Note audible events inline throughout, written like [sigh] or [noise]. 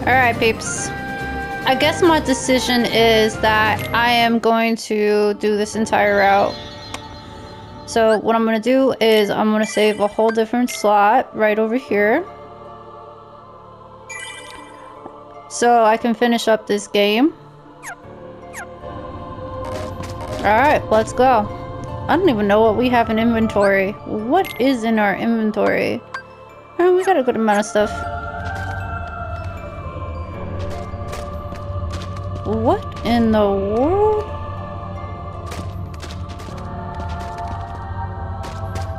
Alright, peeps. I guess my decision is that I am going to do this entire route. So what I'm going to do is I'm going to save a whole different slot right over here. So I can finish up this game. Alright, let's go. I don't even know what we have in inventory. What is in our inventory? Oh, we got a good amount of stuff. What in the world?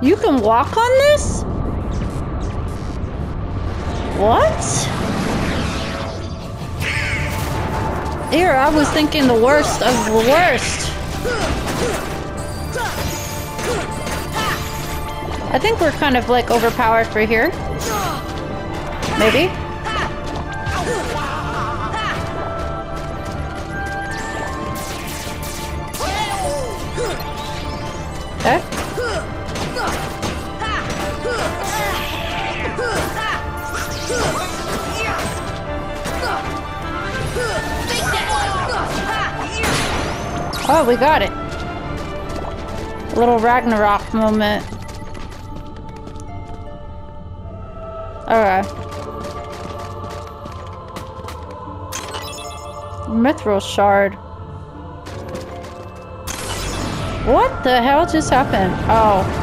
You can walk on this? What? Here, I was thinking the worst of the worst. I think we're kind of like overpowered for here. Maybe? Oh, we got it. A little Ragnarok moment. Okay. Mithril shard. What the hell just happened? Oh.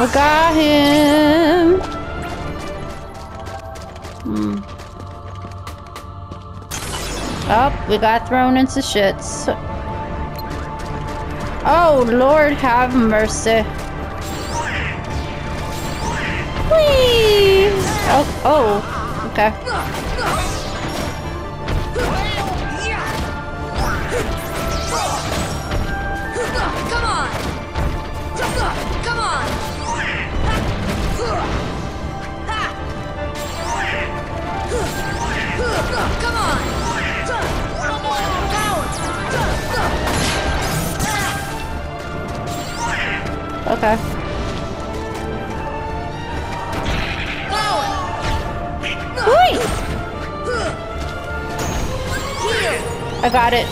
We got him. Hmm. Oh, we got thrown into shits. Oh, Lord have mercy. Please. Oh, oh, okay. Okay. I got it.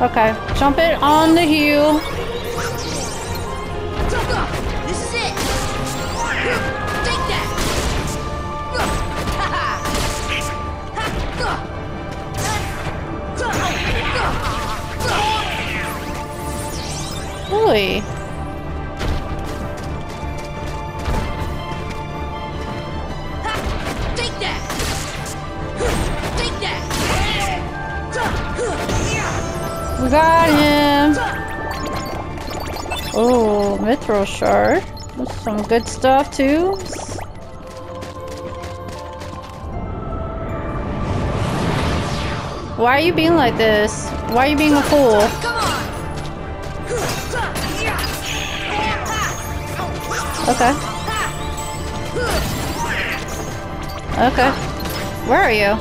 Okay, jump it on the heel. Really? Take that! Take that! We got him. Oh, Mithril shard. That's some good stuff too. Why are you being like this? Why are you being a fool? Okay. Okay. Where are you?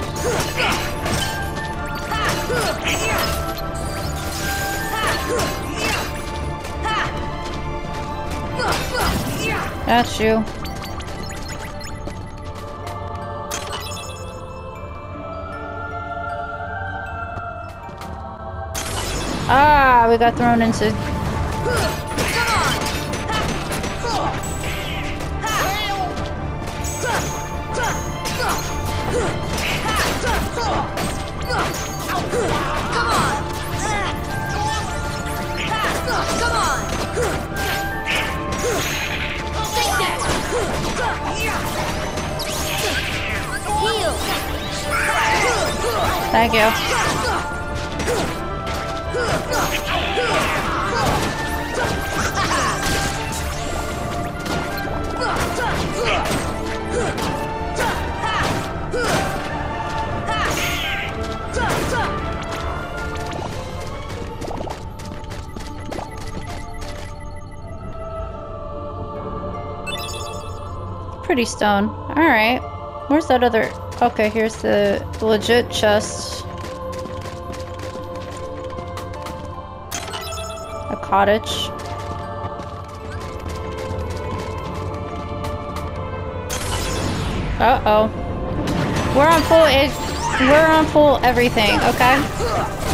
That's you. Ah, we got thrown into. Thank you. Pretty stone. Alright. Where's that other Okay, here's the legit chest. A cottage. Uh-oh. We're on full. We're on full everything, okay?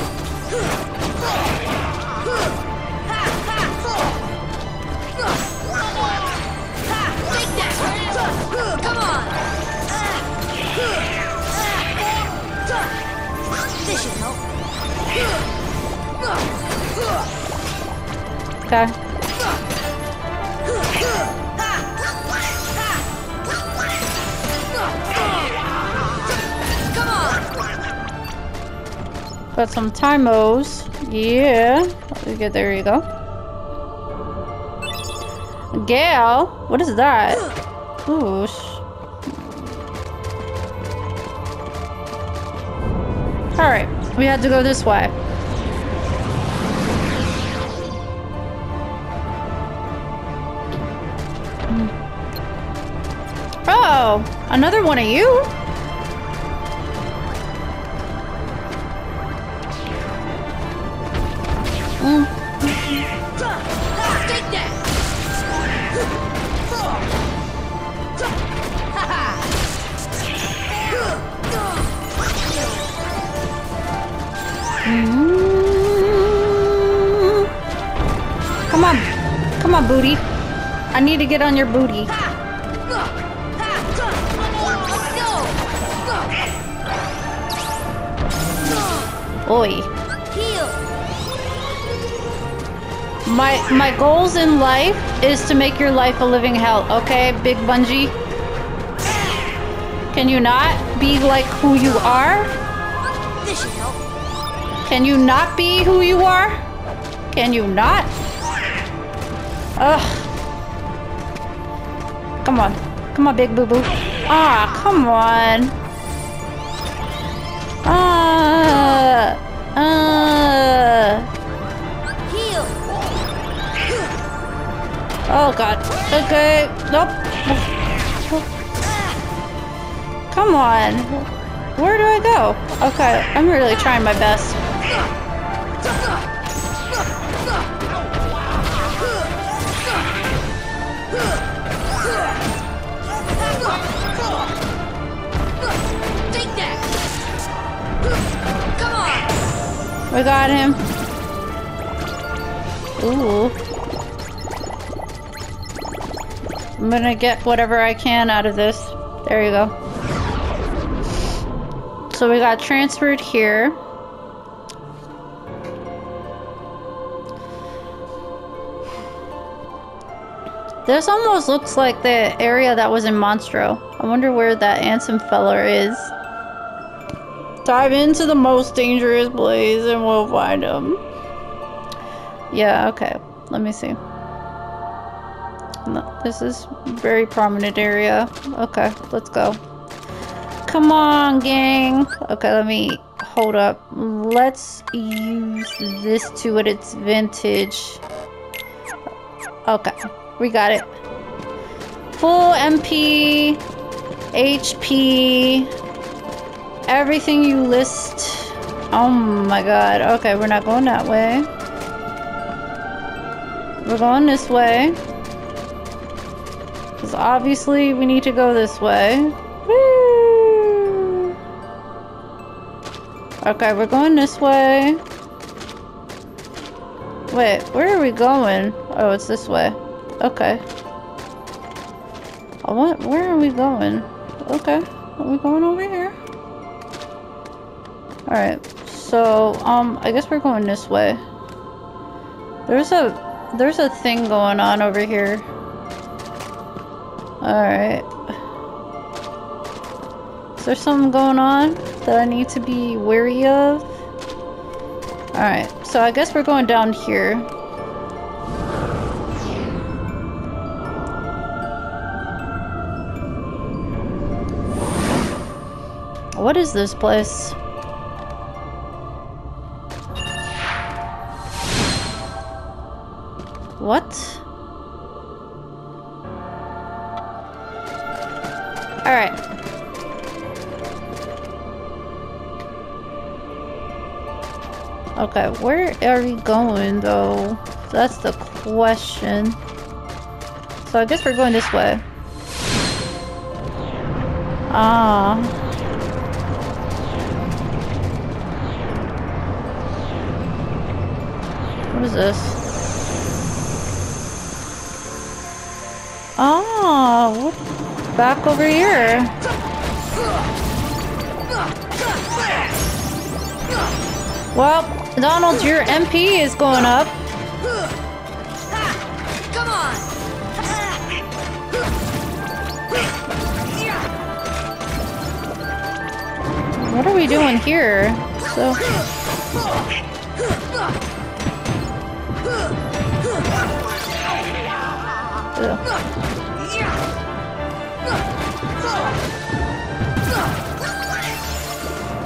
Got some timos. Yeah. Okay, there you go. Gale? What is that? Ooh. Alright, we had to go this way. Hmm. Oh, another one of you? Need to get on your booty. Oi. My my goals in life is to make your life a living hell, okay, Big Bungee? Can you not be like who you are? Can you not be who you are? Can you not? Ugh. Come on. Come on, big boo boo. Ah, come on. Ah. Ah. Heal! Oh god. Okay. Nope. Come on. Where do I go? Okay, I'm really trying my best. We got him. Ooh. I'm gonna get whatever I can out of this. There you go. So we got transferred here. This almost looks like the area that was in Monstro. I wonder where that Ansem feller is. Dive into the most dangerous place and we'll find him. Yeah, okay. Let me see. This is very prominent area. Okay, let's go. Come on, gang. Okay, let me hold up. Let's use this to at its vintage. Okay, we got it. Full MP, HP, everything you list. Oh my god. Okay, we're not going that way. We're going this way. Because obviously we need to go this way. Woo! Okay, we're going this way. Wait, where are we going? Oh, it's this way. Okay. Want, where are we going? Okay, are we going over here? Alright, so, um, I guess we're going this way. There's a, there's a thing going on over here. Alright. Is there something going on that I need to be wary of? Alright, so I guess we're going down here. What is this place? Okay, where are we going though? That's the question. So I guess we're going this way. Ah. What is this? What? Back over here. Well, Donald, your MP is going up. Come on! What are we doing here? So,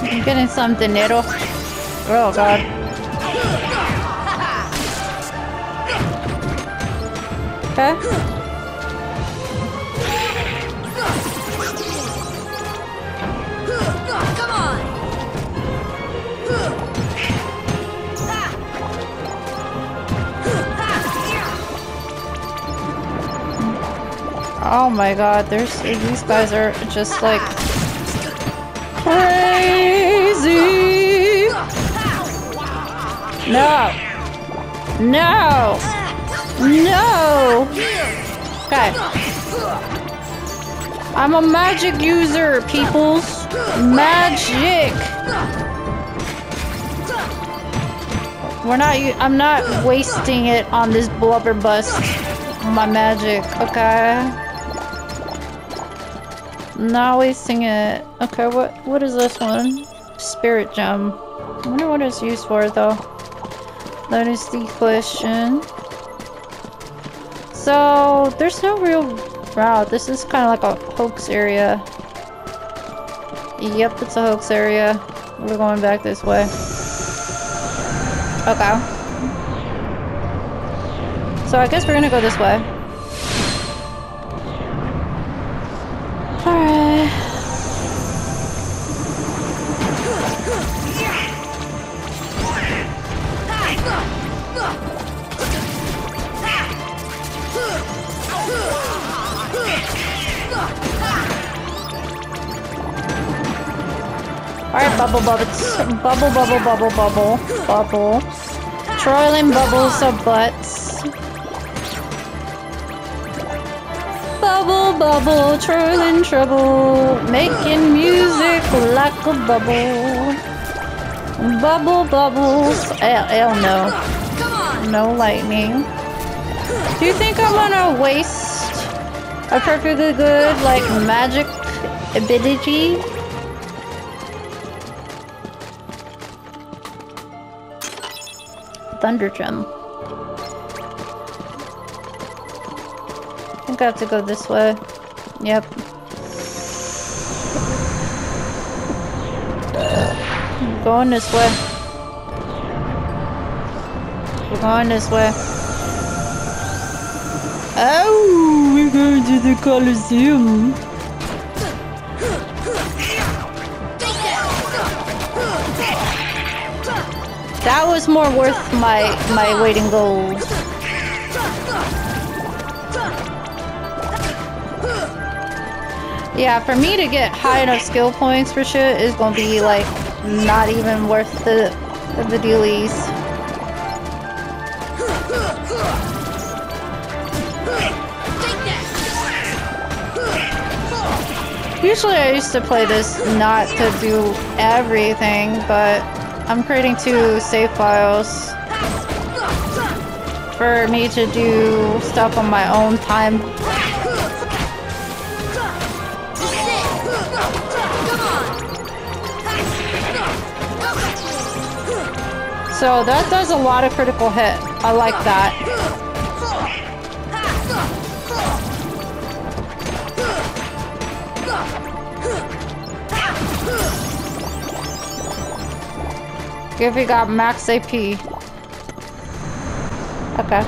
I'm getting some dinero. Oh god. Okay. Oh my god, there's these guys are just like crazy. No. No. No. Okay. I'm a magic user, peoples. Magic. We're not. I'm not wasting it on this blubberbuss. My magic. Okay. Not wasting it. Okay. What? What is this one? Spirit gem. I wonder what it's used for, though. That is the question. So there's no real route. This is kind of like a hoax area. Yep, it's a hoax area. We're going back this way. Okay. So I guess we're gonna go this way. Bubble, bubble, bubble, bubble. Bubble. Trolling bubbles of butts. Bubble, bubble, trolling trouble. Making music like a bubble. Bubble, bubbles. Hell, hell no. No lightning. Do you think I'm gonna waste a perfectly good, like, magic ability? Thunder gem. I think I have to go this way. Yep. I'm going this way. We're going this way. Oh, we're going to the Colosseum. That was more worth my my weight in gold. Yeah, for me to get high enough skill points for shit is gonna be like not even worth the the dealies. Usually I used to play this not to do everything, but I'm creating two save files for me to do stuff on my own time. So that does a lot of critical hit. I like that. Giving got max AP. Okay.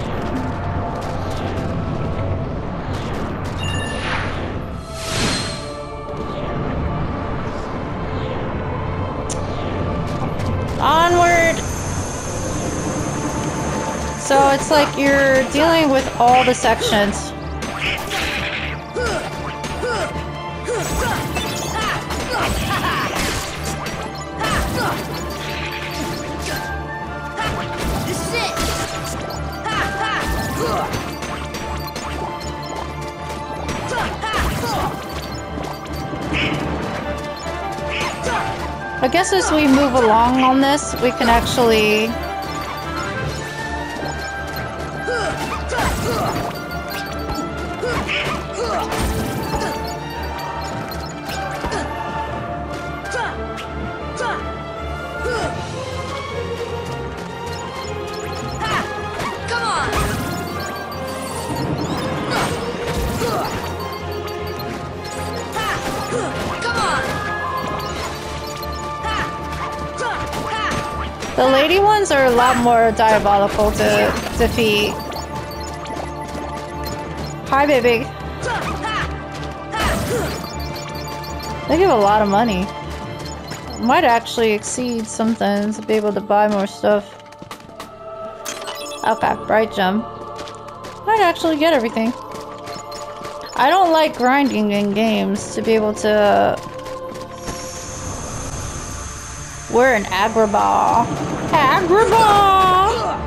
Onward! So it's like you're dealing with all the sections. I guess as we move along on this, we can actually more diabolical to defeat. Hi, baby. They give a lot of money. Might actually exceed something to be able to buy more stuff. Okay, bright gem. Might actually get everything. I don't like grinding in games to be able to we're an Agrabah. Agrabah!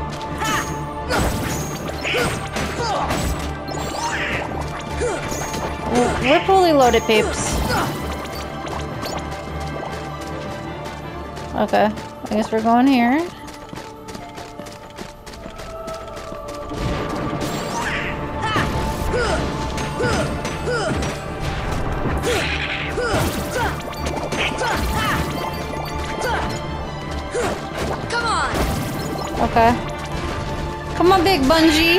We're fully loaded, peeps. Okay, I guess we're going here. Okay. Come on, big bungee.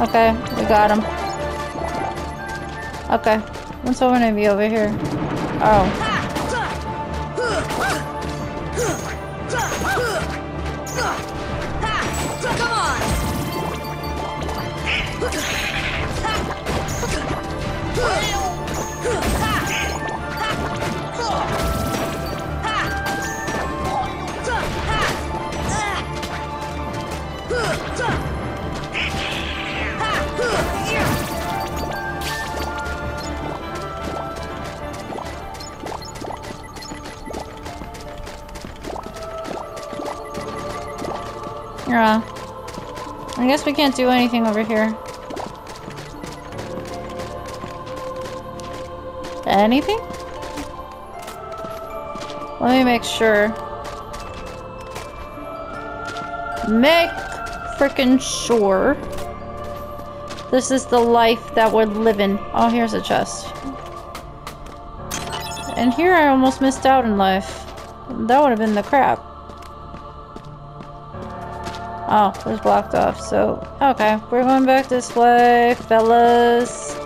Okay, we got him. Okay, what's over over here? Oh, I guess we can't do anything over here. Anything? Let me make sure. Make freaking sure. This is the life that we're living. Oh, here's a chest. And here I almost missed out in life. That would have been the crap. Oh, it was blocked off. So, okay. We're going back this way, fellas.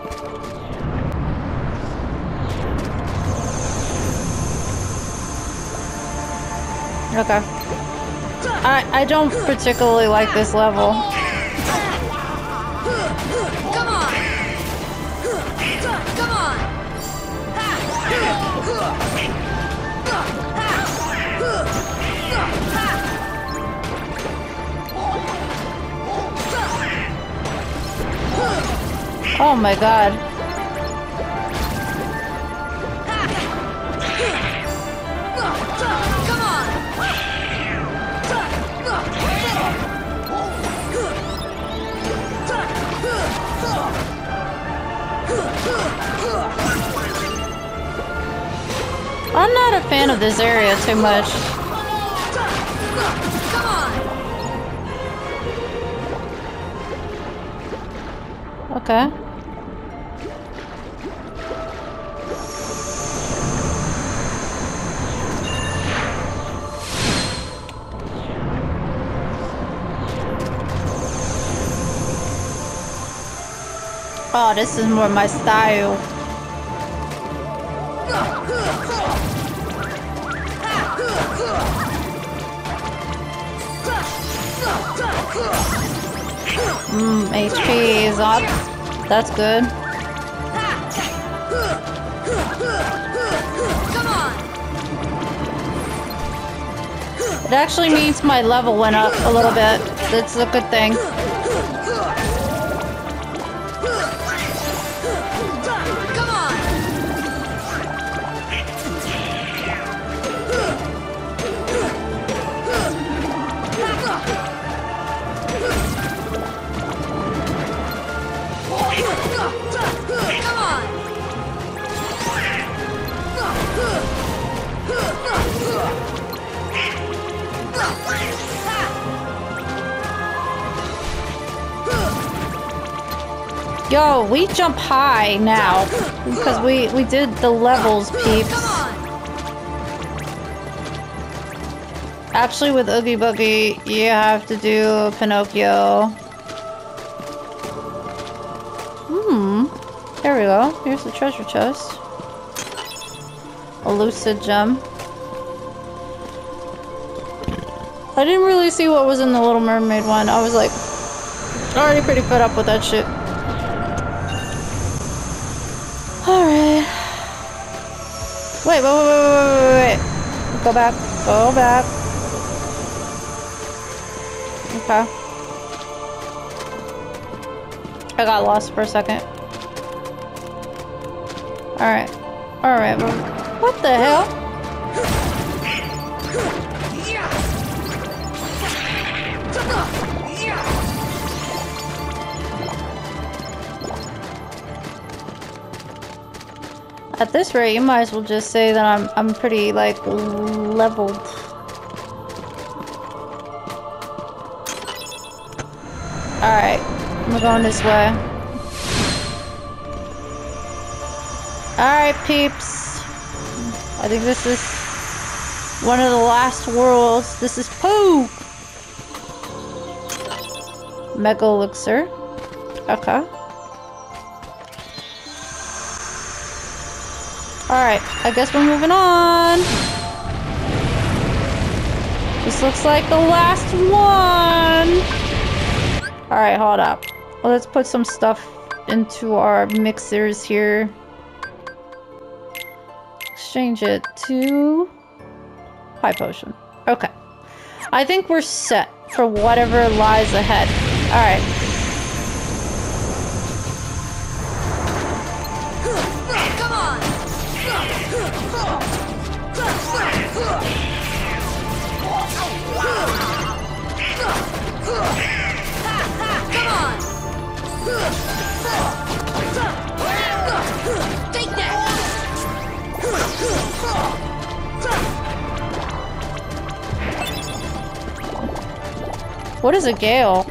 Okay. I, I don't particularly like this level. Oh my god. I'm not a fan of this area too much. Okay. Oh, this is more my style. Mm, HP is up. That's good. It actually means my level went up a little bit. That's a good thing. Yo, we jump high now because we we did the levels, peeps. Actually, with Oogie Boogie, you have to do Pinocchio. Hmm. There we go. Here's the treasure chest. A lucid gem. I didn't really see what was in the Little Mermaid one. I was like, already pretty fed up with that shit. Wait, wait, wait, wait, wait, wait. Go back. Go back. Okay. I got lost for a second. Alright. Alright. What the hell? At this rate, you might as well just say that I'm I'm pretty like leveled. Alright, I'm going this way. Alright, peeps. I think this is one of the last worlds. This is Pooh! Mega Elixir. Okay. Alright, I guess we're moving on. This looks like the last one. Alright, hold up. Let's put some stuff into our mixers here. Exchange it to high potion. Okay. I think we're set for whatever lies ahead. Alright. What is a gale?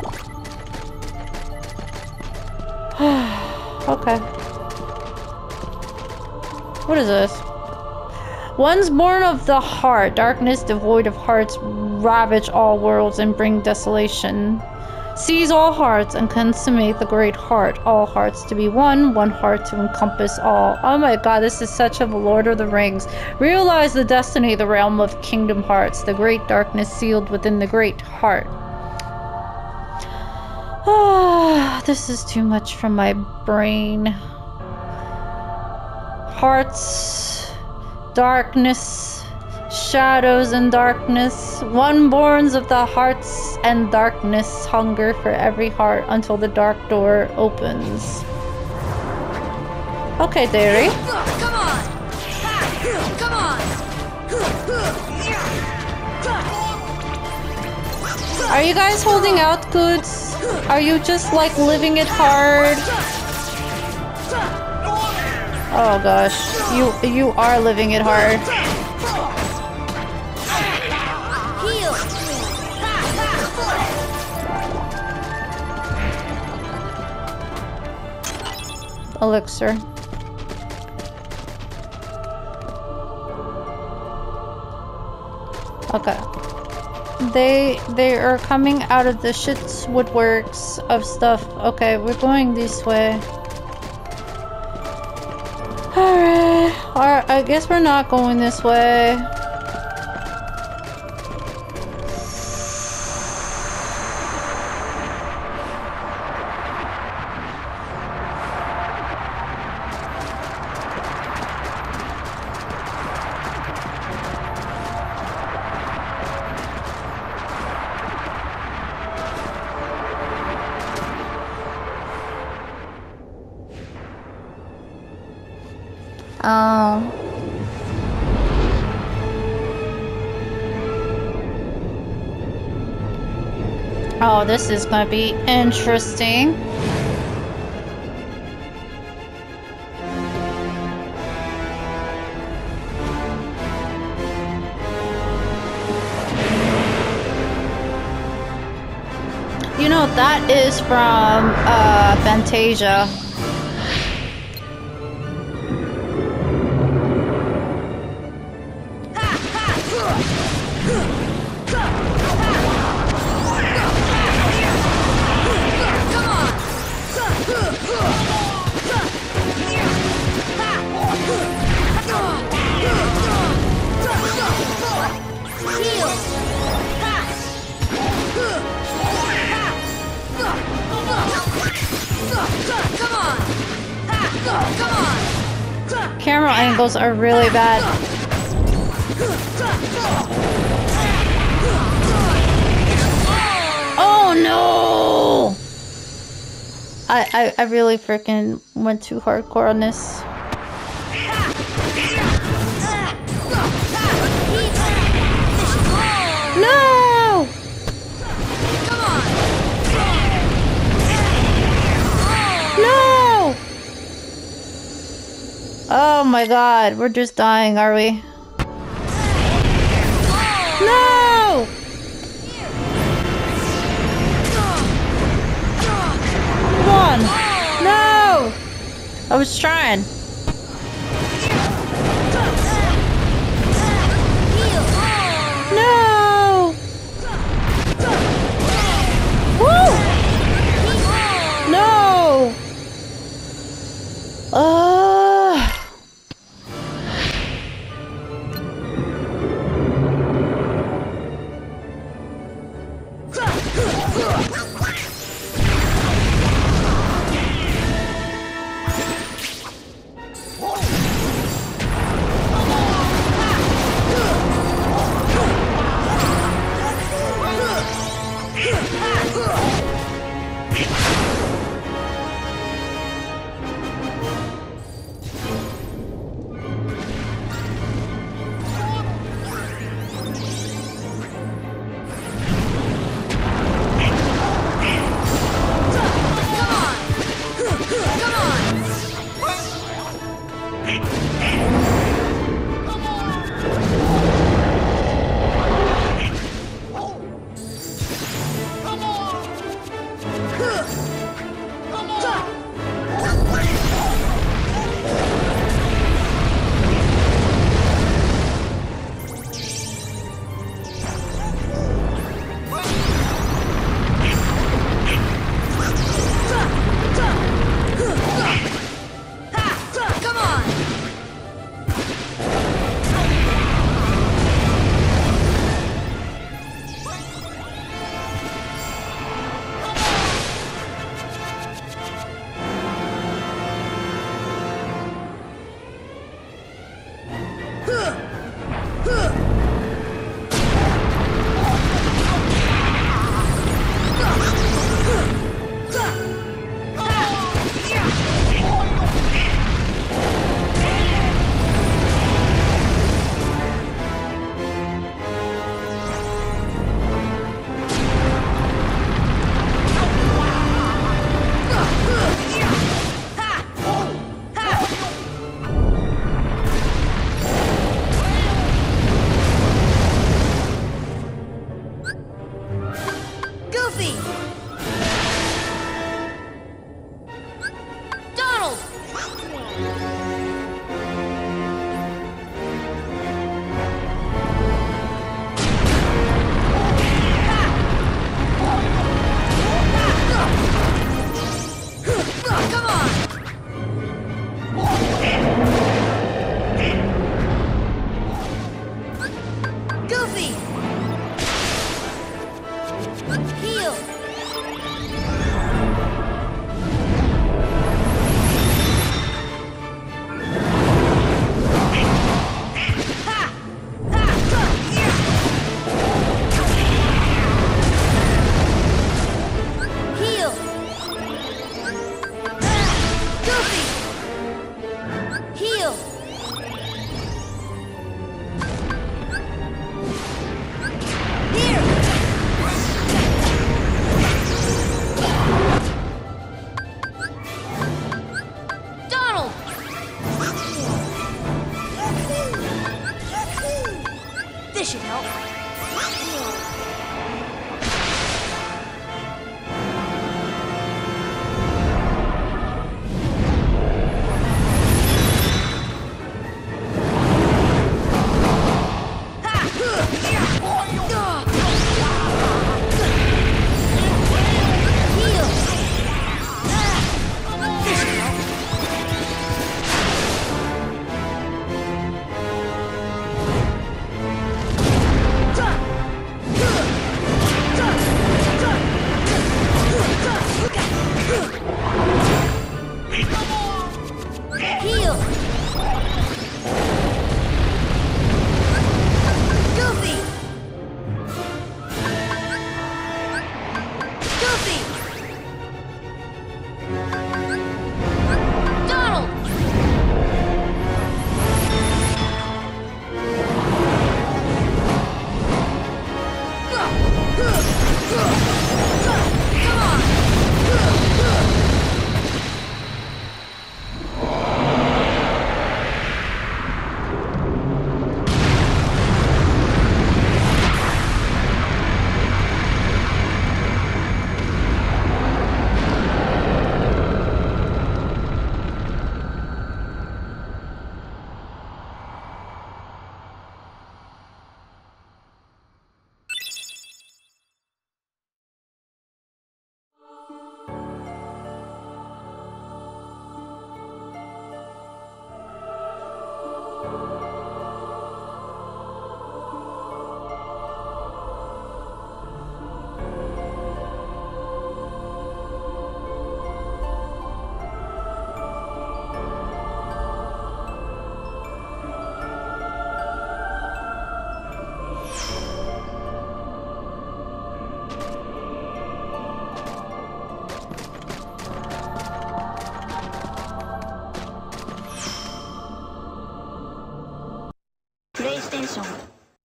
[sighs] okay. What is this? One's born of the heart. Darkness devoid of hearts ravage all worlds and bring desolation. Seize all hearts and consummate the great heart. All hearts to be one, one heart to encompass all. Oh my god, this is such a Lord of the Rings. Realize the destiny, the realm of Kingdom Hearts, the great darkness sealed within the great heart. Ah, this is too much for my brain. Hearts, darkness, shadows and darkness. One borns of the hearts and darkness hunger for every heart until the dark door opens. Okay, Dairy. Come on! Come on! Are you guys holding out goods? Are you just like living it hard? Oh gosh, you you are living it hard. Elixir. Okay. They they are coming out of the shits woodworks of stuff. Okay, we're going this way. [sighs] Alright. Alright, I guess we're not going this way. Is gonna be interesting. You know, that is from uh, Fantasia. Are really bad. Oh no! I, I, I really freaking went too hardcore on this. My god, we're just dying, are we? No! Come on! No! I was trying. No! Woo! No! Uh,